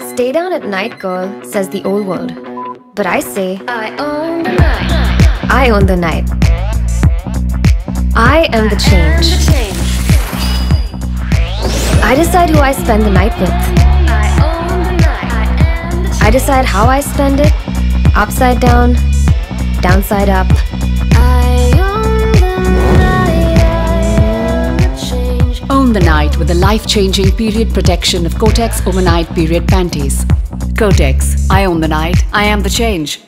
Stay down at night, girl, says the old world. But I say, I own the night. I own the night. I am the change. I decide who I spend the night with. I decide how I spend it upside down, downside up. The night with the life-changing period protection of Kotex Overnight Period Panties. Kotex, I own the night, I am the change.